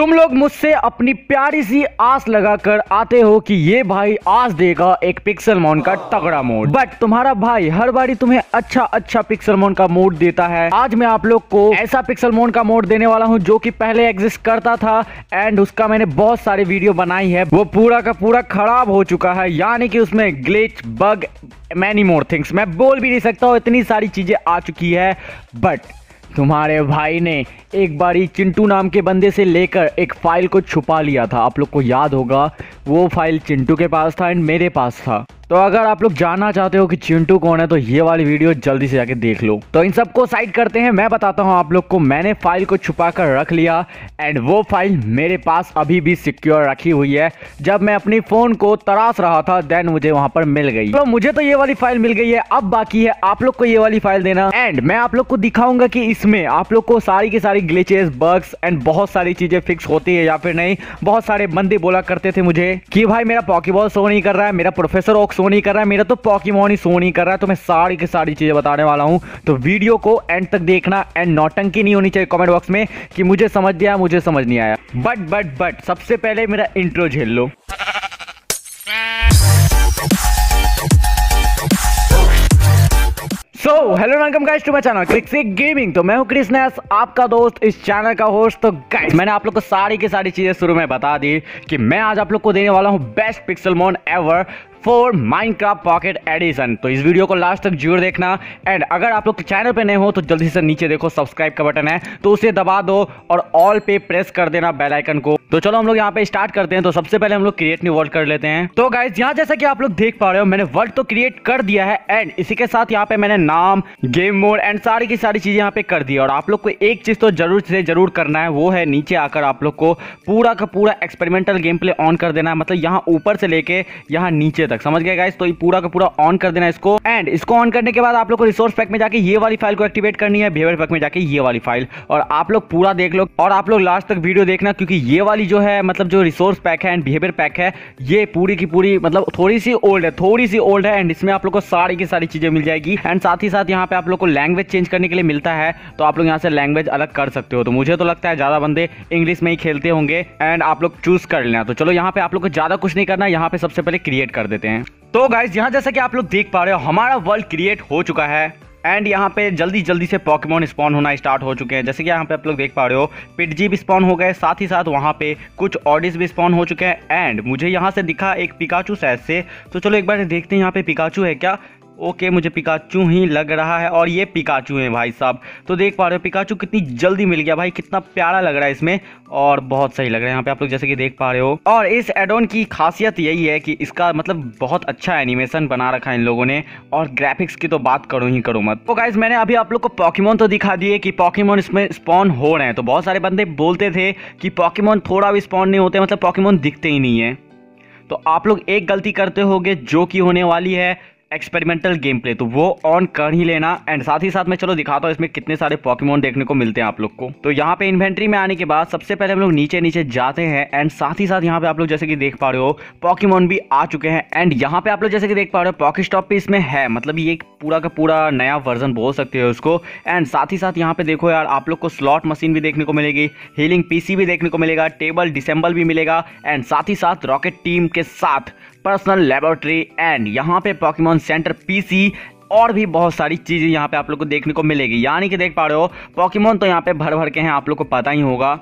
तुम लोग मुझसे अपनी प्यारी सी आस लगाकर आते हो कि ये भाई आज देगा एक पिक्सल मोन का तगड़ा मोड। बट तुम्हारा भाई हर बारी तुम्हें अच्छा अच्छा पिक्सल मोन का मोड देता है। आज मैं आप लोग को ऐसा पिक्सल मोन का मोड देने वाला हूँ जो कि पहले एग्जिस्ट करता था एंड उसका मैंने बहुत सारी वीडियो बनाई है। वो पूरा का पूरा खराब हो चुका है। यानी कि उसमें glitch bug many more things मैं बोल भी नहीं सकता हूँ, इतनी सारी चीज़ें आ चुकी है। बट तुम्हारे भाई ने एक बारी चिंटू नाम के बंदे से लेकर एक फ़ाइल को छुपा लिया था। आप लोग को याद होगा, वो फ़ाइल चिंटू के पास था एंड मेरे पास था। तो अगर आप लोग जानना चाहते हो कि चिंटू कौन है तो ये वाली वीडियो जल्दी से जाके देख लो। तो इन सबको साइड करते हैं, मैं बताता हूँ आप लोग को। मैंने फ़ाइल को छुपा कर रख लिया एंड वो फ़ाइल मेरे पास अभी भी सिक्योर रखी हुई है। जब मैं अपनी फ़ोन को तराश रहा था देन मुझे वहाँ पर मिल गई। तो मुझे तो ये वाली फ़ाइल मिल गई है, अब बाकी है आप लोग को ये वाली फ़ाइल देना। एंड मैं आप लोग को दिखाऊँगा कि इसमें आप लोग को सारी की सारी ग्लिचेस बग्स एंड बहुत सारी चीज़ें फिक्स होती है या फिर नहीं। बहुत सारे बंदे बोला करते थे मुझे कि भाई मेरा पॉकीबॉल शो नहीं कर रहा है, मेरा प्रोफेसर ऑक्स शो नहीं कर रहा है। मेरा तो पॉकीमोन ही शो नहीं कर रहा है तो मैं सारी की सारी चीज़ें बताने वाला हूँ। तो वीडियो को एंड तक देखना एंड नौटंकी नहीं होनी चाहिए कॉमेंट बॉक्स में कि मुझे समझ दिया मुझे समझ नहीं आया। बट बट बट सबसे पहले मेरा इंट्रो झेल लो। So hello welcome guys to my channel Crixy gaming तो मैं हूँ नैस आपका दोस्त इस चैनल का होस्ट तो गाइस मैंने आप लोग को सारी की सारी चीज़ें शुरू में बता दी कि मैं आज आप लोग को देने वाला हूँ best Pixelmon ever for Minecraft Pocket Edition तो इस वीडियो को लास्ट तक ज़रूर देखना। एंड अगर आप लोग चैनल पे नए हो तो जल्दी से नीचे देखो सब्सक्राइब का बटन है। तो उसे दबा दो और ऑल पे प्रेस कर देना बेल आइकन को। तो चलो हम लोग यहाँ पे स्टार्ट करते हैं। तो सबसे पहले हम लोग क्रिएट न्यू वर्ल्ड कर लेते हैं। तो गाइज़ यहाँ जैसा कि आप लोग देख पा रहे हो, मैंने वर्ल्ड तो क्रिएट कर दिया है एंड इसी के साथ यहाँ पे मैंने नाम गेम मोड एंड सारी की सारी चीज़ें यहाँ पे कर दी और आप लोग को एक चीज़ तो ज़रूर से ज़रूर करना है, वो है नीचे आकर आप लोग को पूरा का पूरा एक्सपेरिमेंटल गेम प्ले ऑन कर देना है। मतलब यहाँ ऊपर से लेके यहाँ नीचे तक, समझ गए गाइज़ तो ये पूरा का पूरा ऑन कर देना इसको। एंड इसको ऑन करने के बाद आप लोग को रिसोर्स पैक में जाके ये वाली फ़ाइल को एक्टिवेट करनी है बिहेवियर पैक में जाके ये वाली फ़ाइल और आप लोग पूरा देख लो। और आप लोग लास्ट तक वीडियो देखना, क्योंकि ये वाली जो है मतलब जो रिसोर्स पैक है एंड बिहेवियर पैक है, ये पूरी की पूरी मतलब थोड़ी सी ओल्ड है, थोड़ी सी ओल्ड है एंड इसमें आप लोग को सारी की सारी चीज़ें मिल जाएगी एंड साथ ही साथ यहाँ पे आप लोग को लैंग्वेज चेंज करने के लिए मिलता है तो आप लोग यहाँ से लैंग्वेज अलग कर सकते हो। तो मुझे तो लगता है ज़्यादा बंदे इंग्लिश में ही खेलते होंगे एंड आप लोग चूज़ कर लेना। तो चलो यहाँ पे आप लोग को ज़्यादा कुछ नहीं करना, यहाँ पे सबसे पहले क्रिएट कर देते हैं। तो गाइज़ यहाँ जैसा कि आप लोग देख पा रहे हो, हमारा वर्ल्ड क्रिएट हो चुका है। एंड यहाँ पे जल्दी जल्दी से पॉकीमोन स्पॉन होना स्टार्ट हो चुके हैं। जैसे कि यहाँ पे आप लोग देख पा रहे हो पिटजी भी स्पॉन हो गए, साथ ही साथ वहाँ पे कुछ ऑडिस भी स्पॉन हो चुके हैं। एंड मुझे यहाँ से दिखा एक पिकाचू सैज से। तो चलो एक बार देखते हैं यहाँ पे पिकाचू है क्या। ओके, मुझे पिकाचू ही लग रहा है और ये पिकाचू है भाई साहब। तो देख पा रहे हो पिकाचू कितनी जल्दी मिल गया भाई, कितना प्यारा लग रहा है इसमें और बहुत सही लग रहा है यहाँ पे, आप लोग जैसे कि देख पा रहे हो। और इस एडोन की खासियत यही है कि इसका मतलब बहुत अच्छा एनिमेशन बना रखा है इन लोगों ने और ग्राफिक्स की तो बात करो ही करो मत। तो गाइज़ मैंने अभी आप लोग को पॉकीमोन तो दिखा दिए कि पॉकीमोन इसमें स्पॉन हो रहे हैं। तो बहुत सारे बंदे बोलते थे कि पॉकीमोन थोड़ा भी स्पॉन नहीं होते मतलब पॉकीमोन दिखते ही नहीं है। तो आप लोग एक गलती करते होगे, जो कि होने वाली है एक्सपेरिमेंटल गेम प्ले तो वो ऑन कर ही लेना एंड साथ ही साथ मैं चलो दिखाता हूँ इसमें कितने सारे पॉकीमोन देखने को मिलते हैं आप लोग को। तो यहाँ पे इन्वेंट्री में आने के बाद सबसे पहले हम लोग नीचे नीचे जाते हैं एंड साथ ही साथ यहाँ पे आप लोग जैसे कि देख पा रहे हो पॉकीमोन भी आ चुके हैं एंड यहाँ पे आप लोग जैसे कि देख पा रहे हो पॉकी स्टॉप भी इसमें है मतलब ये पूरा का पूरा नया वर्जन बोल सकते हो उसको एंड साथ ही साथ यहाँ पे देखो यार, आप लोग को स्लॉट मशीन भी देखने को मिलेगी हीलिंग पीसी भी देखने को मिलेगा टेबल डिसेंबल भी मिलेगा एंड साथ ही साथ रॉकेट टीम के साथ पर्सनल लेबोरेटरी एंड यहाँ पे पॉकीमोन सेंटर पीसी और भी बहुत सारी चीज़ें यहाँ पे आप लोग को देखने को मिलेगी। यानी कि देख पा रहे हो पॉकीमोन तो यहाँ पे भर भर के हैं, आप लोग को पता ही होगा।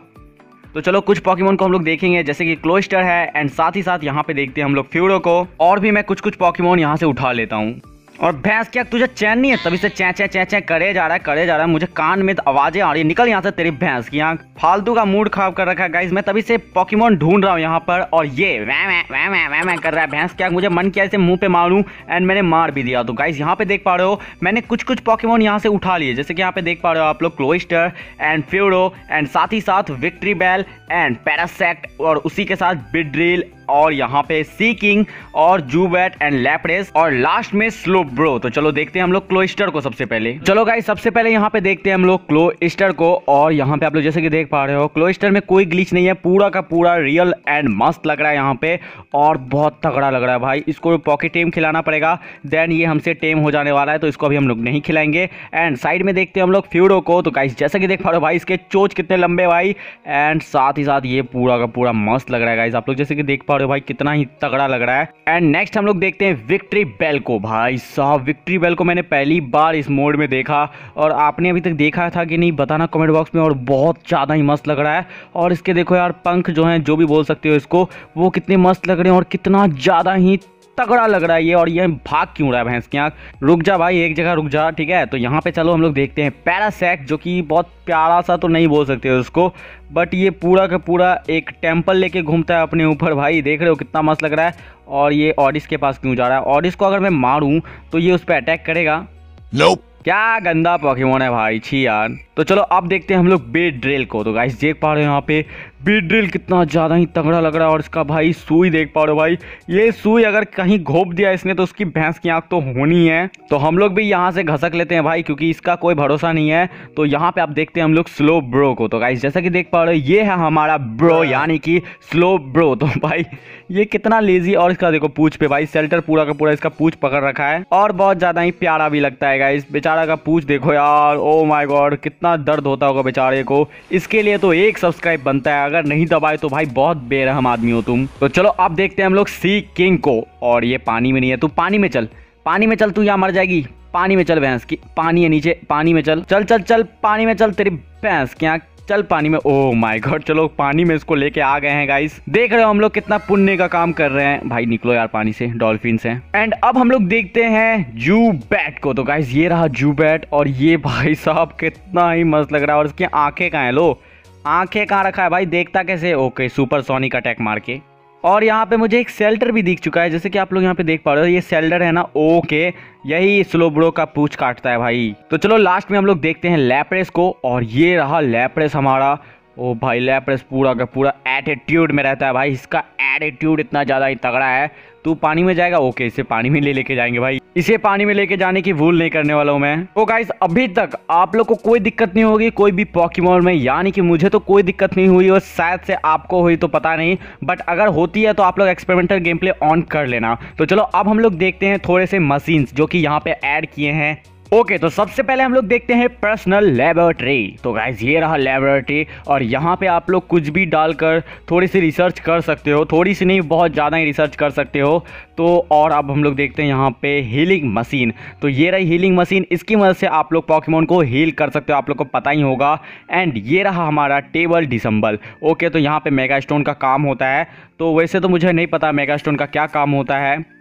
तो चलो, कुछ पॉकीमोन को हम लोग देखेंगे, जैसे कि क्लोस्टर है एंड साथ ही साथ यहाँ पे देखते हैं हम लोग फ्यूडो को। और भी मैं कुछ कुछ पॉकीमोन यहाँ से उठा लेता हूँ। और भैंस, क्या तुझे चैन नहीं है? तभी से चै चै चै चै, करे जा रहा है, करे जा रहा है। मुझे कान में आवाज़ें आ रही है। निकल यहाँ से तेरी भैंस की यहाँ फालतू का मूड खराब कर रखा है गाइज़ मैं तभी से पॉकीमोन ढूंढ रहा हूँ यहाँ पर, और ये वै वै वै वै वै वै कर रहा है भैंस। क्या मुझे मन किया इसे मुँह पे मारूं एंड मैंने मार भी दिया। तो गाइज़ यहाँ पे देख पा रहे हो, मैंने कुछ कुछ पॉकीमोन यहाँ से उठा लिए। जैसे कि यहाँ पे देख पा रहे हो आप लोग क्लोइस्टर एंड फ्यूरो एंड साथ ही साथ विक्ट्री बेल एंड पैरासेक्ट और उसी के साथ बिड्रिल और यहाँ पे सी किंग और जूबैट एंड लैपरेस और लास्ट में स्लो ब्रो तो चलो देखते हैं हम लोग क्लोइस्टर को सबसे पहले। चलो गाइस सबसे पहले यहाँ पे देखते हैं हम लोग क्लोइस्टर को और यहाँ पे आप लोग जैसे कि देख पा रहे हो क्लोइस्टर में कोई ग्लिच नहीं है, पूरा का पूरा रियल एंड मस्त लग रहा है यहाँ पे और बहुत तगड़ा लग रहा है भाई। इसको पॉकेट टेम खिलाना पड़ेगा देन ये हमसे टेम हो जाने वाला है तो इसको अभी हम लोग नहीं खिलाएँगे। एंड साइड में देखते हैं हम लोग फ्यूडो को तो गाइस जैसा कि देख पा रहे हो भाई, इसके चोच कितने लंबे भाई। एंड साथ ही साथ ये पूरा का पूरा मस्त लग रहा है गाइस आप लोग जैसे कि देख पा हो भाई कितना ही तगड़ा लग रहा है। एंड नेक्स्ट हम लोग देखते हैं विक्ट्री बेल को। भाई साहब विक्ट्री बेल को मैंने पहली बार इस मोड में देखा और आपने अभी तक देखा था कि नहीं, बताना कमेंट बॉक्स में और बहुत ज़्यादा ही मस्त लग रहा है। और इसके देखो यार, पंख जो हैं, जो भी बोल सकते हो इसको, वो कितने मस्त लग रहे हैं और कितना ज़्यादा ही तगड़ा लग रहा है ये और ये भाग क्यों रहा है भैंस की आँख? रुक जा भाई एक जगह रुक जा ठीक है? तो यहाँ पे चलो हम लोग देखते हैं। पैरासेक जो कि बहुत प्यारा सा तो नहीं बोल सकते उसको बट ये पूरा का पूरा एक टेंपल लेके घूमता है अपने ऊपर भाई। देख रहे हो कितना मस्त लग रहा है। और ये ऑडिस के पास क्यों जा रहा है? ऑडिस को अगर मैं मारूं तो ये उस पर अटैक करेगा। Nope. क्या गंदा पॉकीमोन है भाई छी यार। तो चलो अब देखते हैं हम लोग बेड ड्रिल को। तो गाइस देख पा रहे हो यहाँ पे बेड ड्रिल कितना ज़्यादा ही तगड़ा लग रहा है और इसका भाई सुई देख पा रहे हो भाई। ये सुई अगर कहीं घोप दिया इसने तो उसकी भैंस की आँख तो होनी है। तो हम लोग भी यहाँ से घसक लेते हैं भाई, क्योंकि इसका कोई भरोसा नहीं है। तो यहाँ पे आप देखते हैं हम लोग स्लो ब्रो को। तो गाइस जैसा कि देख पा रहे हो, ये है हमारा ब्रो यानी कि स्लो ब्रो तो भाई, ये कितना लेजी और इसका देखो पूछ पे भाई सेल्टर पूरा का पूरा इसका पूछ पकड़ रखा है। और बहुत ज़्यादा ही प्यारा भी लगता है गाइस बेचारा का पूछ देखो यार ओ माई गॉड कितना दर्द होता होगा बेचारे को। इसके लिए तो एक सब्सक्राइब बनता है, अगर नहीं दबाए तो भाई बहुत बेरहम आदमी हो तुम। तो चलो अब देखते हैं हम लोग सी किंग को। और ये पानी में नहीं है, तू पानी में चल। पानी में चल, तू यहाँ मर जाएगी। पानी में चल भैंस की। पानी है नीचे, पानी में चल। चल चल चल, पानी में चल तेरी भैंस की आँख चल पानी में ओ माय गॉड चलो पानी में इसको लेके आ गए हैं गाइस देख रहे हो हम लोग कितना पुण्य का काम कर रहे हैं। भाई, निकलो यार पानी से डॉल्फिन से। एंड अब हम लोग देखते हैं जू बैट को। तो गाइस ये रहा जू बैट और ये भाई साहब कितना ही मस्त लग रहा है और इसकी आँखें कहाँ है, लो? आँखें कहाँ रखा है भाई? देखता कैसे? ओके सुपर सोनिक अटैक मार के। और यहाँ पे मुझे एक सेल्टर भी दिख चुका है, जैसे कि आप लोग यहाँ पे देख पा रहे हो, ये सेल्टर है ना ओके यही स्लो ब्रो का पूछ काटता है भाई। तो चलो लास्ट में हम लोग देखते हैं लेप्रेस को, और ये रहा लेप्रेस हमारा। ओ भाई लेप्रेस पूरा का पूरा एटीट्यूड में रहता है भाई, इसका एटीट्यूड इतना ज़्यादा ही तगड़ा है। तू पानी में जाएगा? ओके इसे पानी में ले लेके जाएँगे भाई। इसे पानी में लेके जाने की भूल नहीं करने वाला हूँ मैं। तो गाइस अभी तक आप लोग को कोई दिक्कत नहीं होगी, कोई भी पॉकीमोन में, यानी कि मुझे तो कोई दिक्कत नहीं हुई और शायद से आपको हुई तो पता नहीं बट अगर होती है तो आप लोग एक्सपेरिमेंटल गेम प्ले ऑन कर लेना। तो चलो, अब हम लोग देखते हैं थोड़े से मशीन जो कि यहाँ पे ऐड किए हैं। ओके okay, तो सबसे पहले हम लोग देखते हैं पर्सनल लेबोरेटरी तो गाइज़ ये रहा लेबोरेटरी और यहाँ पे आप लोग कुछ भी डालकर थोड़ी सी रिसर्च कर सकते हो थोड़ी सी नहीं बहुत ज़्यादा ही रिसर्च कर सकते हो। तो और अब हम लोग देखते हैं यहाँ पे हीलिंग मशीन तो ये रही हीलिंग मशीन इसकी मदद से आप लोग पॉकीमोन को हील कर सकते हो आप लोग को पता ही होगा। एंड ये रहा हमारा टेबल डिसम्बल ओके तो यहाँ पर मेगा स्टोन का काम होता है। तो वैसे तो मुझे नहीं पता मेगा स्टोन का क्या काम होता है।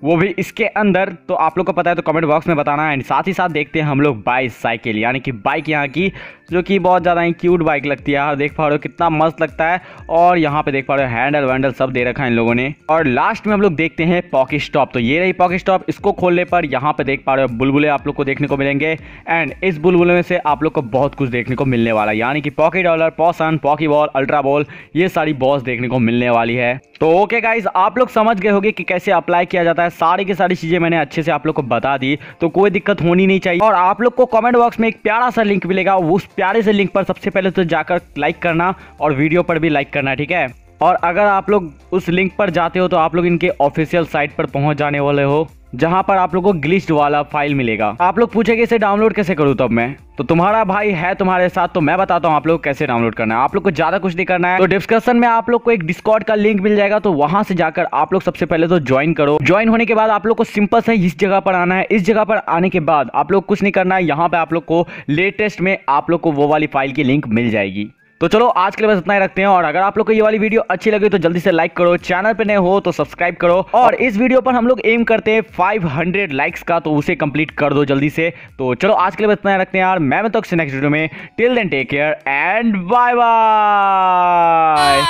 वो भी इसके अंदर। तो आप लोग को पता है तो कमेंट बॉक्स में बताना एंड साथ ही साथ देखते हैं हम लोग बाइक साइकिल यानी कि बाइक यहाँ की, जो कि बहुत ज़्यादा ही क्यूट बाइक लगती है। देख पा रहे हो कितना मस्त लगता है। और यहाँ पे देख पा रहे हो हैंडल वैंडल सब दे रखा है इन लोगों ने। और लास्ट में हम लोग देखते हैं पॉकेट स्टॉप तो ये रही पॉकेट स्टॉप इसको खोलने पर यहाँ पे देख पा रहे हो बुलबुले आप लोग को देखने को मिलेंगे। एंड इस बुलबुले में से आप लोग को बहुत कुछ देखने को मिलने वाला है। यानी कि pocket dollar पॉसन पॉकी ball ultra ball ये सारी बॉल्स देखने को मिलने वाली है। तो ओके गाइज़ आप लोग समझ गए होगे कि कैसे अप्लाई किया जाता है, सारी की सारी चीज़ें मैंने अच्छे से आप लोग को बता दी तो कोई दिक्कत होनी नहीं चाहिए। और आप लोग को कमेंट बॉक्स में एक प्यारा सा लिंक मिलेगा, उस प्यारे से लिंक पर सबसे पहले तो जाकर लाइक करना और वीडियो पर भी लाइक करना, ठीक है? और अगर आप लोग उस लिंक पर जाते हो तो आप लोग इनके ऑफिशियल साइट पर पहुँच जाने वाले हो। जहाँ पर आप लोग को ग्लिच्ड वाला फ़ाइल मिलेगा। आप लोग पूछेंगे इसे डाउनलोड कैसे करूँ तब मैं? तो तुम्हारा भाई है तुम्हारे साथ तो मैं बताता हूँ आप लोग कैसे डाउनलोड करना है। आप लोग को ज़्यादा कुछ नहीं करना है। तो डिस्क्रिप्शन में आप लोग को एक डिस्कॉर्ड का लिंक मिल जाएगा तो वहाँ से जाकर आप लोग सबसे पहले तो ज्वाइन करो। ज्वाइन होने के बाद आप लोग को सिंपल से इस जगह पर आना है। इस जगह पर आने के बाद आप लोग कुछ नहीं करना है। यहाँ पे आप लोग को लेटेस्ट में आप लोग को वो वाली फ़ाइल की लिंक मिल जाएगी। तो चलो, आज के लिए बस इतना ही रखते हैं और अगर आप लोग को ये वाली वीडियो अच्छी लगी तो जल्दी से लाइक करो चैनल पे नए हो तो सब्सक्राइब करो और इस वीडियो पर हम लोग एम करते हैं 500 लाइक्स का तो उसे कंप्लीट कर दो जल्दी से। तो चलो, आज के लिए बस इतना ही रखते हैं यार, मैं तो नेक्स्ट वीडियो में। Till then take care and bye bye